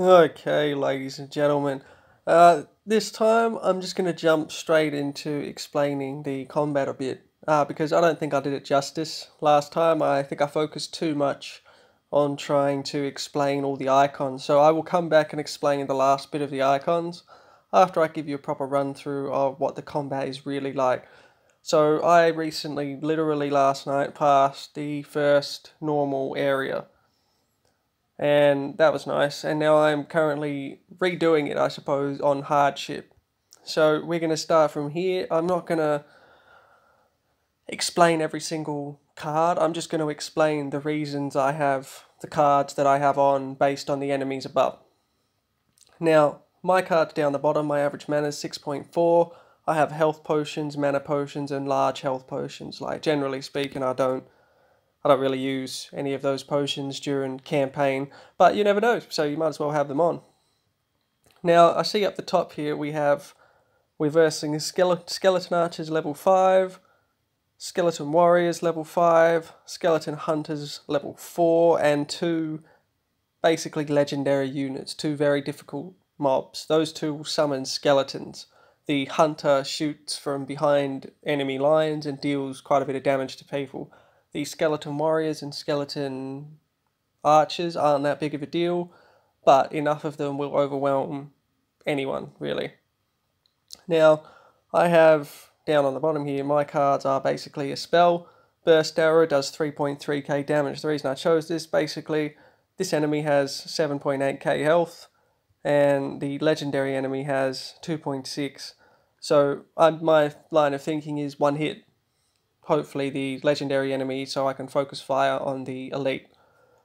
Okay, ladies and gentlemen, uh, this time I'm just going to jump straight into explaining the combat a bit uh, because I don't think I did it justice last time. I think I focused too much on trying to explain all the icons, so I will come back and explain the last bit of the icons after I give you a proper run through of what the combat is really like. So I recently, literally last night, passed the first normal area and that was nice. And now I'm currently redoing it, I suppose, on hardship. So we're going to start from here. I'm not going to explain every single card. I'm just going to explain the reasons I have the cards that I have on based on the enemies above. Now, my cards down the bottom, my average mana is 6.4. I have health potions, mana potions, and large health potions. Like, generally speaking, I don't I don't really use any of those potions during campaign, but you never know, so you might as well have them on. Now, I see up the top here we have we're versing Skeleton Archers level 5, Skeleton Warriors level 5, Skeleton Hunters level 4, and two basically legendary units, two very difficult mobs. Those two will summon skeletons. The Hunter shoots from behind enemy lines and deals quite a bit of damage to people the skeleton warriors and skeleton archers aren't that big of a deal, but enough of them will overwhelm anyone, really. Now, I have down on the bottom here, my cards are basically a spell. Burst Arrow does 3.3k damage. The reason I chose this, basically, this enemy has 7.8k health, and the legendary enemy has 2.6. So my line of thinking is one hit hopefully the legendary enemy so I can focus fire on the elite.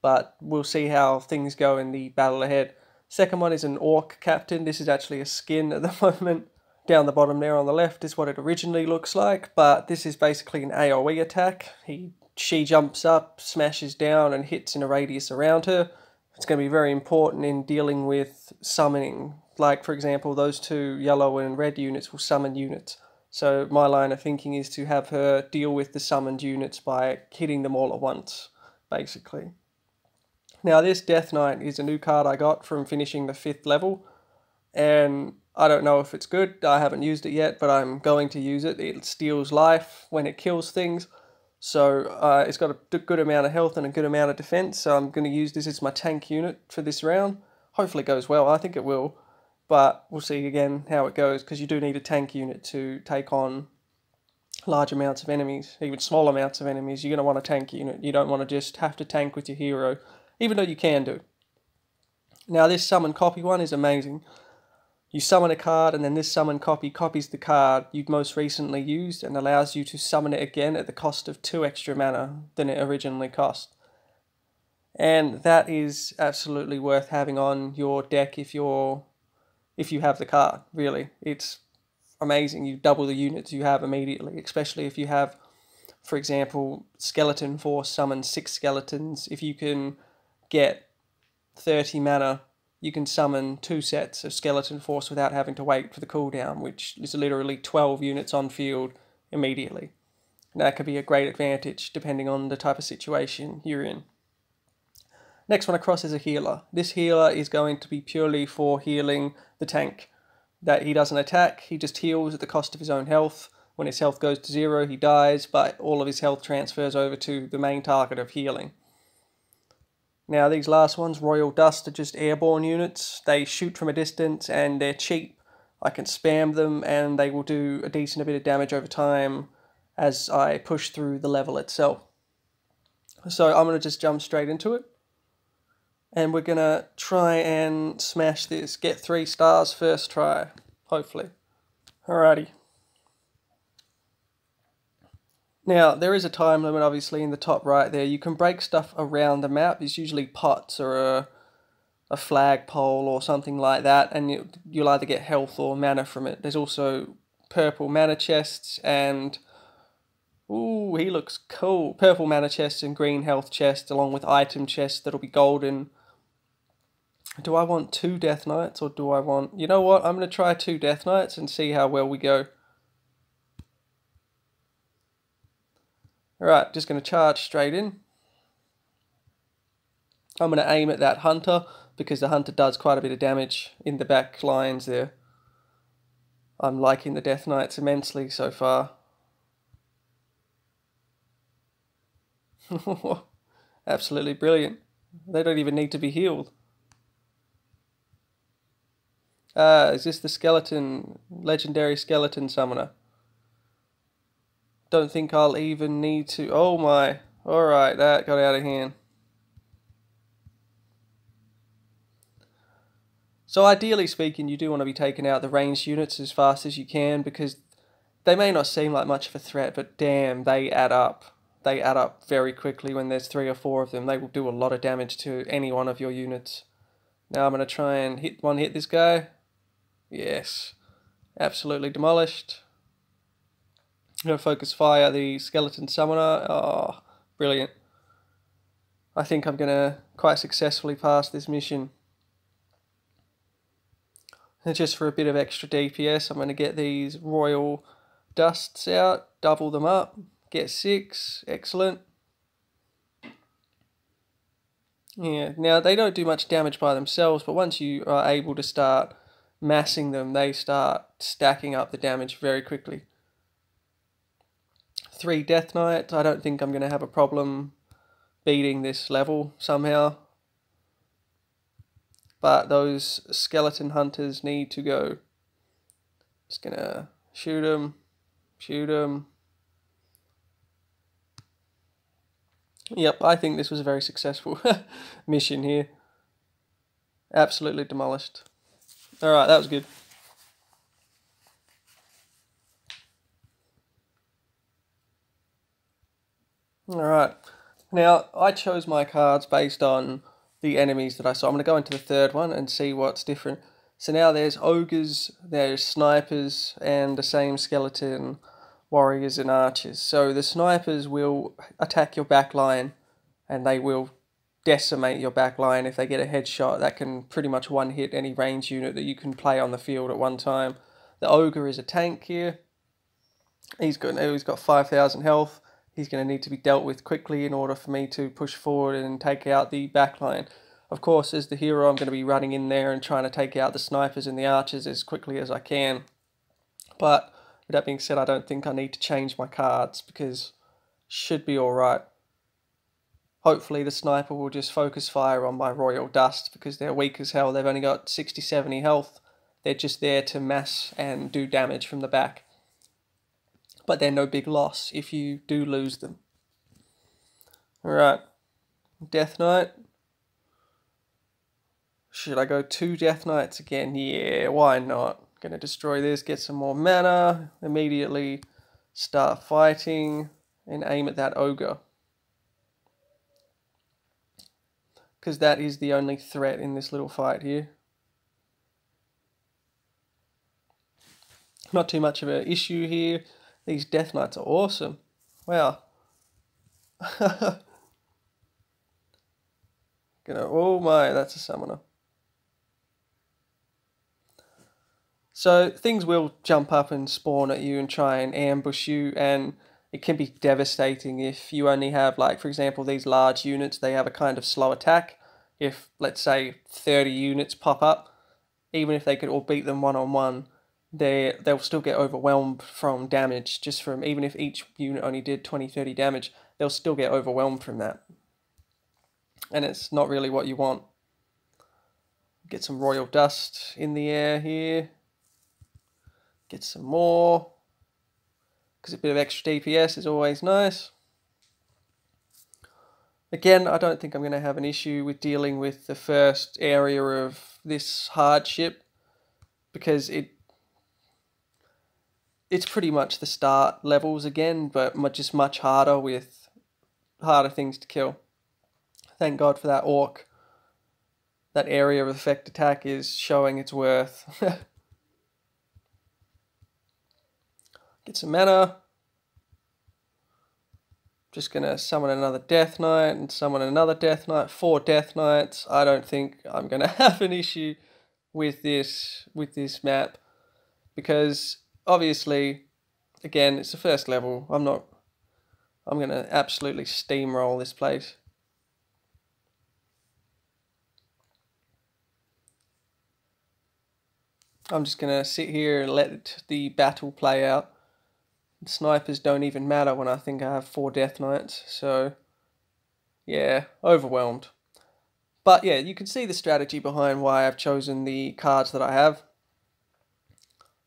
But we'll see how things go in the battle ahead. Second one is an orc captain. This is actually a skin at the moment. Down the bottom there on the left is what it originally looks like, but this is basically an AoE attack. He she jumps up, smashes down, and hits in a radius around her. It's going to be very important in dealing with summoning. Like, for example, those two yellow and red units will summon units. So my line of thinking is to have her deal with the summoned units by hitting them all at once, basically. Now this Death Knight is a new card I got from finishing the 5th level, and I don't know if it's good, I haven't used it yet, but I'm going to use it. It steals life when it kills things, so uh, it's got a good amount of health and a good amount of defense, so I'm going to use this as my tank unit for this round. Hopefully it goes well, I think it will. But we'll see again how it goes because you do need a tank unit to take on large amounts of enemies, even small amounts of enemies. You're going to want a tank unit. You don't want to just have to tank with your hero, even though you can do. Now, this summon copy one is amazing. You summon a card, and then this summon copy copies the card you've most recently used and allows you to summon it again at the cost of two extra mana than it originally cost. And that is absolutely worth having on your deck if you're if you have the card, really. It's amazing. You double the units you have immediately, especially if you have, for example, Skeleton Force summon six skeletons. If you can get 30 mana, you can summon two sets of Skeleton Force without having to wait for the cooldown, which is literally 12 units on field immediately. And that could be a great advantage depending on the type of situation you're in. Next one across is a healer. This healer is going to be purely for healing the tank. That he doesn't attack, he just heals at the cost of his own health. When his health goes to zero, he dies, but all of his health transfers over to the main target of healing. Now, these last ones, Royal Dust, are just airborne units. They shoot from a distance and they're cheap. I can spam them and they will do a decent bit of damage over time as I push through the level itself. So I'm going to just jump straight into it and we're going to try and smash this. Get three stars first try, hopefully. Alrighty. Now, there is a time limit, obviously, in the top right there. You can break stuff around the map. It's usually pots or a, a flagpole or something like that, and you, you'll either get health or mana from it. There's also purple mana chests and... Ooh, he looks cool. Purple mana chests and green health chests, along with item chests that'll be golden do I want two Death Knights or do I want... You know what? I'm going to try two Death Knights and see how well we go. Alright, just going to charge straight in. I'm going to aim at that hunter because the hunter does quite a bit of damage in the back lines there. I'm liking the Death Knights immensely so far. Absolutely brilliant. They don't even need to be healed. Uh, is this the skeleton, legendary skeleton summoner? Don't think I'll even need to... Oh my. Alright, that got out of hand. So ideally speaking, you do want to be taking out the ranged units as fast as you can because they may not seem like much of a threat, but damn, they add up. They add up very quickly when there's three or four of them. They will do a lot of damage to any one of your units. Now I'm going to try and hit one hit this guy. Yes, absolutely demolished. To focus fire the skeleton summoner. Oh, brilliant. I think I'm going to quite successfully pass this mission. And just for a bit of extra DPS, I'm going to get these royal dusts out, double them up, get six, excellent. Yeah, now they don't do much damage by themselves, but once you are able to start massing them, they start stacking up the damage very quickly. Three Death Knights, I don't think I'm going to have a problem beating this level somehow but those skeleton hunters need to go. Just gonna shoot them, shoot them. Yep, I think this was a very successful mission here. Absolutely demolished. Alright, that was good. Alright, now I chose my cards based on the enemies that I saw. I'm going to go into the third one and see what's different. So now there's ogres, there's snipers, and the same skeleton warriors and archers. So the snipers will attack your back line and they will decimate your back line if they get a headshot. That can pretty much one hit any range unit that you can play on the field at one time. The ogre is a tank here. He's got he's got 5,000 health he's going to need to be dealt with quickly in order for me to push forward and take out the backline. Of course, as the hero, I'm going to be running in there and trying to take out the snipers and the archers as quickly as I can. But with that being said, I don't think I need to change my cards because should be alright. Hopefully the sniper will just focus fire on my royal dust because they're weak as hell. They've only got 60-70 health. They're just there to mass and do damage from the back but they're no big loss if you do lose them. Alright, Death Knight. Should I go two Death Knights again? Yeah, why not? Gonna destroy this, get some more mana, immediately start fighting, and aim at that Ogre. Because that is the only threat in this little fight here. Not too much of an issue here. These Death Knights are awesome. Wow. Gonna, oh my, that's a summoner. So things will jump up and spawn at you and try and ambush you, and it can be devastating if you only have, like, for example, these large units, they have a kind of slow attack. If, let's say, 30 units pop up, even if they could all beat them one on one, they they'll still get overwhelmed from damage just from even if each unit only did 20 30 damage they'll still get overwhelmed from that. And it's not really what you want. Get some royal dust in the air here. Get some more because a bit of extra DPS is always nice again I don't think I'm going to have an issue with dealing with the first area of this hardship because it it's pretty much the start levels again, but just much harder with harder things to kill. Thank God for that orc. That area of effect attack is showing its worth. Get some mana. Just gonna summon another Death Knight and summon another Death Knight. Four Death Knights. I don't think I'm gonna have an issue with this with this map because obviously, again, it's the first level. I'm not. I'm gonna absolutely steamroll this place. I'm just gonna sit here and let the battle play out. Snipers don't even matter when I think I have four Death Knights, so yeah, overwhelmed. But yeah, you can see the strategy behind why I've chosen the cards that I have.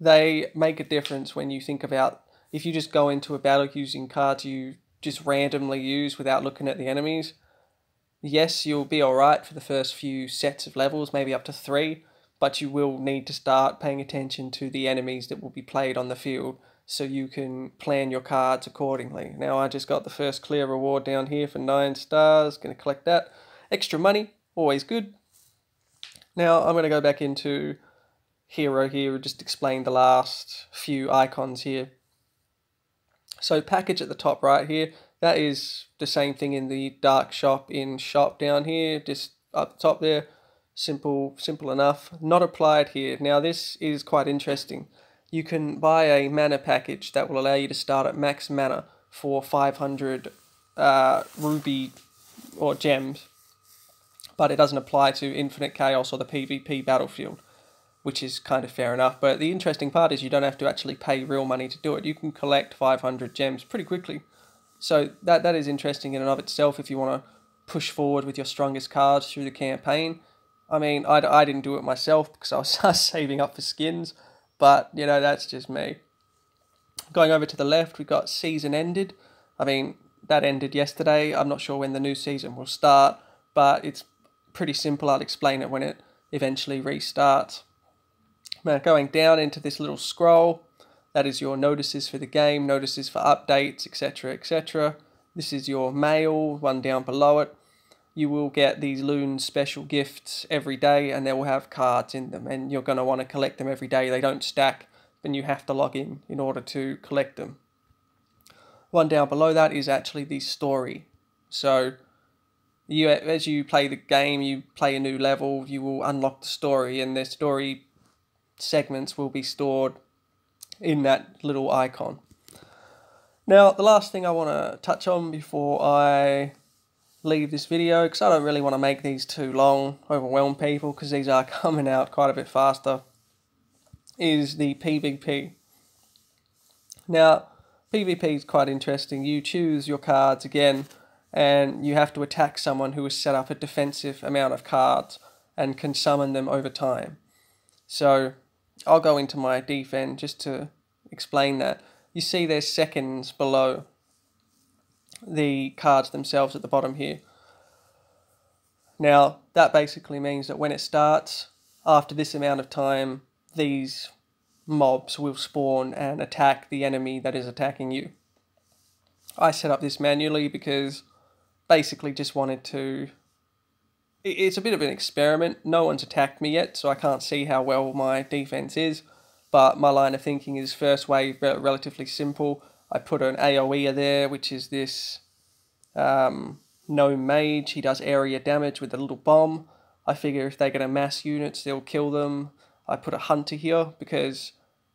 They make a difference when you think about if you just go into a battle using cards you just randomly use without looking at the enemies. Yes, you'll be alright for the first few sets of levels, maybe up to three, but you will need to start paying attention to the enemies that will be played on the field so you can plan your cards accordingly. Now I just got the first clear reward down here for 9 stars, going to collect that. Extra money, always good. Now I'm going to go back into hero here and just explain the last few icons here. So package at the top right here, that is the same thing in the dark shop in shop down here, just up the top there. Simple, simple enough. Not applied here. Now this is quite interesting you can buy a mana package that will allow you to start at max mana for 500 uh, ruby or gems, but it doesn't apply to Infinite Chaos or the PvP battlefield, which is kind of fair enough. But the interesting part is you don't have to actually pay real money to do it. You can collect 500 gems pretty quickly. So that that is interesting in and of itself if you want to push forward with your strongest cards through the campaign. I mean, I, I didn't do it myself because I was saving up for skins but, you know, that's just me. Going over to the left, we've got season ended. I mean, that ended yesterday. I'm not sure when the new season will start, but it's pretty simple. I'll explain it when it eventually restarts. Now, going down into this little scroll, that is your notices for the game, notices for updates, etc., etc. This is your mail, one down below it you will get these Loon special gifts every day and they will have cards in them and you're going to want to collect them every day. They don't stack and you have to log in in order to collect them. One down below that is actually the story. So you as you play the game, you play a new level, you will unlock the story and the story segments will be stored in that little icon. Now, the last thing I want to touch on before I leave this video because I don't really want to make these too long, overwhelm people because these are coming out quite a bit faster, is the PvP. Now, PvP is quite interesting. You choose your cards again and you have to attack someone who has set up a defensive amount of cards and can summon them over time. So I'll go into my defend just to explain that. You see there's seconds below the cards themselves at the bottom here. Now, that basically means that when it starts, after this amount of time, these mobs will spawn and attack the enemy that is attacking you. I set up this manually because basically just wanted to... It's a bit of an experiment. No one's attacked me yet, so I can't see how well my defense is. But my line of thinking is first wave relatively simple. I put an AoE there, which is this um, mage. He does area damage with a little bomb. I figure if they get a mass units, they'll kill them. I put a hunter here because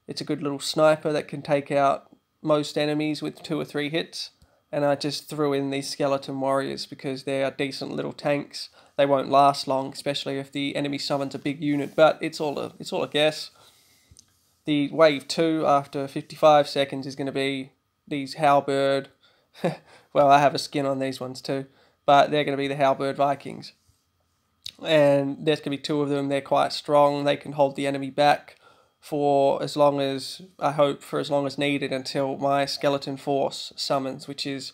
it's a good little sniper that can take out most enemies with two or three hits. And I just threw in these skeleton warriors because they are decent little tanks. They won't last long, especially if the enemy summons a big unit. But it's all a it's all a guess. The wave two after 55 seconds is going to be these halberd. well, I have a skin on these ones too, but they're going to be the halberd Vikings. And there's going to be two of them. They're quite strong. They can hold the enemy back for as long as, I hope, for as long as needed until my skeleton force summons, which is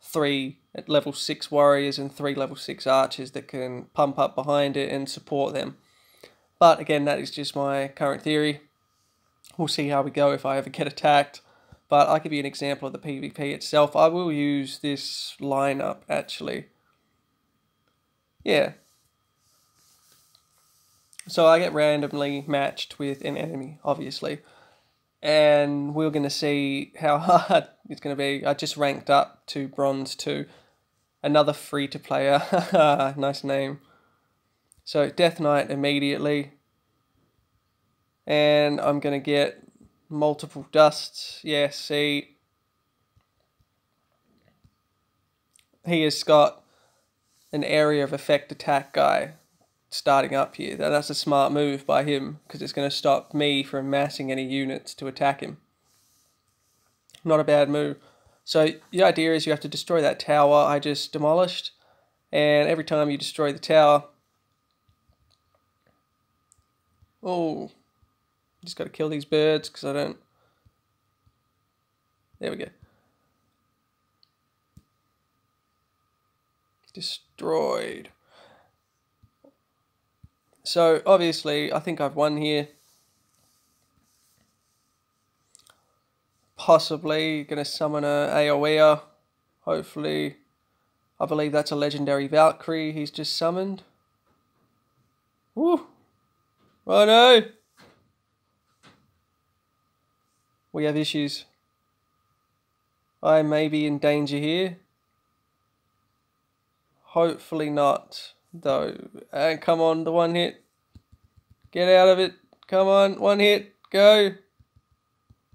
three level 6 warriors and three level 6 archers that can pump up behind it and support them. But again, that is just my current theory. We'll see how we go if I ever get attacked. But I'll give you an example of the PvP itself. I will use this lineup actually. Yeah. So I get randomly matched with an enemy, obviously. And we're going to see how hard it's going to be. I just ranked up to Bronze 2. Another free-to-player. nice name. So Death Knight immediately. And I'm going to get multiple dusts. Yeah, see, he has got an area of effect attack guy. starting up here. That's a smart move by him because it's going to stop me from massing any units to attack him. Not a bad move. So the idea is you have to destroy that tower I just demolished. And every time you destroy the tower... Oh, just got to kill these birds because I don't... There we go. Destroyed. So obviously I think I've won here. possibly going to summon a AoE. Hopefully, I believe that's a legendary Valkyrie he's just summoned. Woo! Oh no! We have issues. I may be in danger here. Hopefully not, though. And come on, the one hit. Get out of it. Come on, one hit. Go.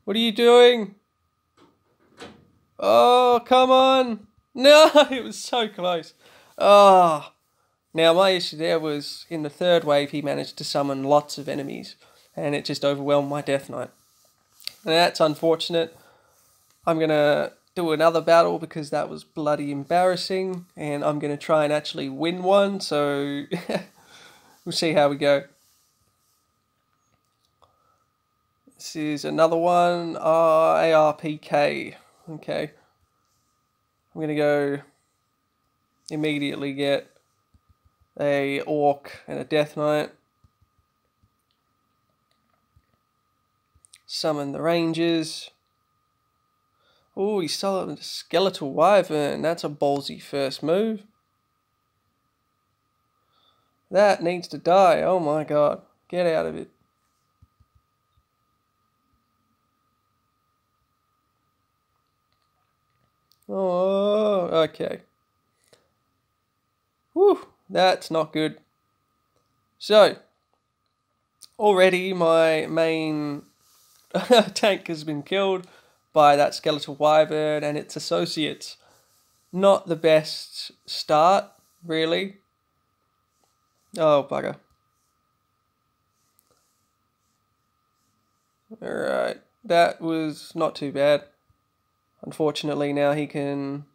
What are you doing? Oh, come on. No, it was so close. Oh. Now, my issue there was in the third wave, he managed to summon lots of enemies, and it just overwhelmed my Death Knight. That's unfortunate. I'm going to do another battle because that was bloody embarrassing, and I'm going to try and actually win one, so we'll see how we go. This is another one, uh, ARPK. Okay. I'm going to go immediately get a Orc and a Death Knight. Summon the Rangers. Oh, he's summoned a Skeletal Wyvern. That's a ballsy first move. That needs to die. Oh my god. Get out of it. Oh, okay. Whew, that's not good. So, already my main tank has been killed by that skeletal wyvern and its associates. Not the best start, really. Oh, bugger. Alright, that was not too bad. Unfortunately, now he can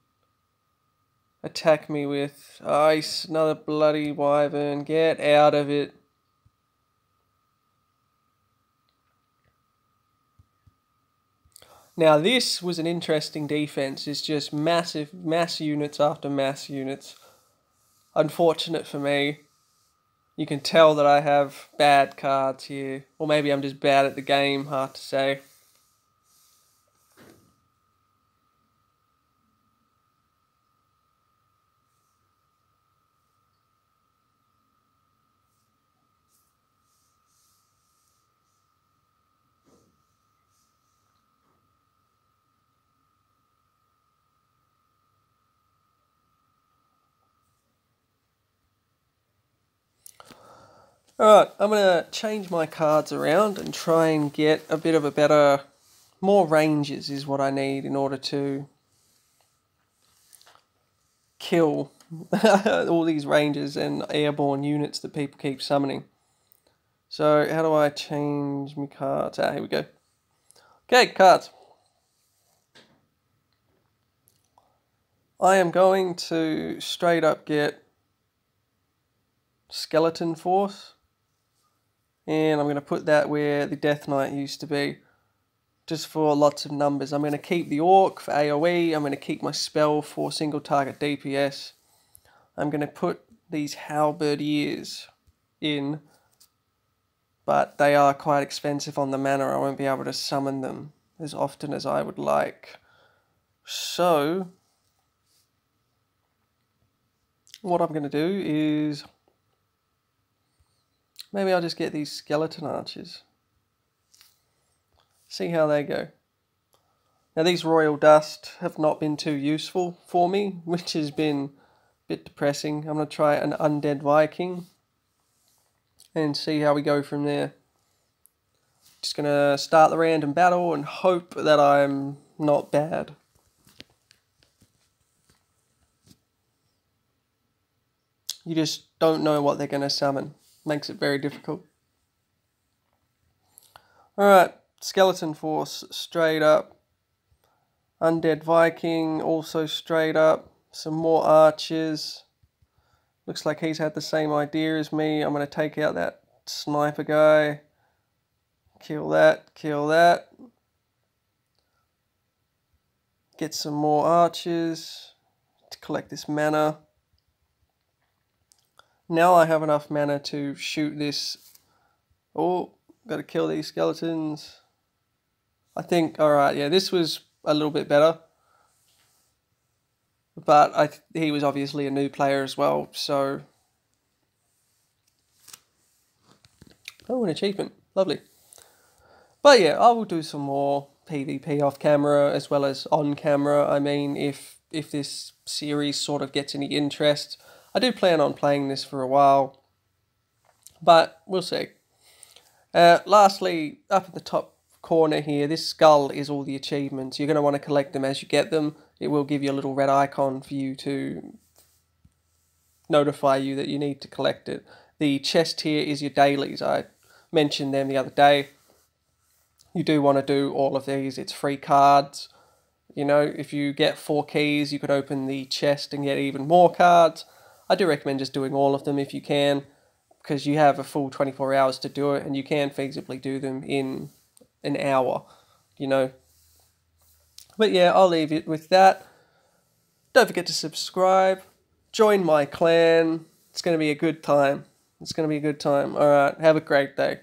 attack me with ice. Another bloody wyvern. Get out of it. Now this was an interesting defense. It's just massive, mass units after mass units. Unfortunate for me. You can tell that I have bad cards here. Or maybe I'm just bad at the game, hard to say. Alright, I'm going to change my cards around and try and get a bit of a better, more ranges is what I need in order to kill all these ranges and airborne units that people keep summoning. So how do I change my cards? Ah, here we go. Okay, cards. I am going to straight up get Skeleton Force and I'm going to put that where the Death Knight used to be just for lots of numbers. I'm going to keep the Orc for AoE, I'm going to keep my spell for single target DPS. I'm going to put these Halberdiers in, but they are quite expensive on the mana. I won't be able to summon them as often as I would like. So, what I'm going to do is Maybe I'll just get these skeleton archers. See how they go. Now these royal dust have not been too useful for me, which has been a bit depressing. I'm going to try an undead Viking and see how we go from there. Just going to start the random battle and hope that I'm not bad. You just don't know what they're going to summon. Makes it very difficult. Alright, Skeleton Force straight up. Undead Viking also straight up. Some more archers. Looks like he's had the same idea as me. I'm going to take out that sniper guy. Kill that, kill that. Get some more archers to collect this mana. Now I have enough mana to shoot this. Oh, got to kill these skeletons. I think, alright, yeah, this was a little bit better. But I he was obviously a new player as well, so... Oh, an achievement. Lovely. But yeah, I will do some more PvP off camera as well as on camera. I mean, if if this series sort of gets any interest, I do plan on playing this for a while, but we'll see. Uh, lastly, up at the top corner here, this skull is all the achievements. You're going to want to collect them as you get them. It will give you a little red icon for you to notify you that you need to collect it. The chest here is your dailies. I mentioned them the other day. You do want to do all of these. It's free cards. You know, if you get four keys, you could open the chest and get even more cards. I do recommend just doing all of them if you can, because you have a full 24 hours to do it, and you can feasibly do them in an hour, you know. But yeah, I'll leave it with that. Don't forget to subscribe, join my clan. It's going to be a good time. It's going to be a good time. All right, have a great day.